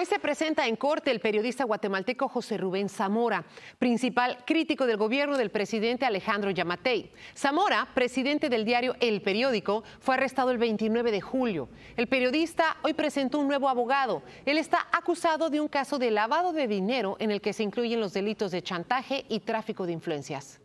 Hoy se presenta en corte el periodista guatemalteco José Rubén Zamora, principal crítico del gobierno del presidente Alejandro Yamatei. Zamora, presidente del diario El Periódico, fue arrestado el 29 de julio. El periodista hoy presentó un nuevo abogado. Él está acusado de un caso de lavado de dinero en el que se incluyen los delitos de chantaje y tráfico de influencias.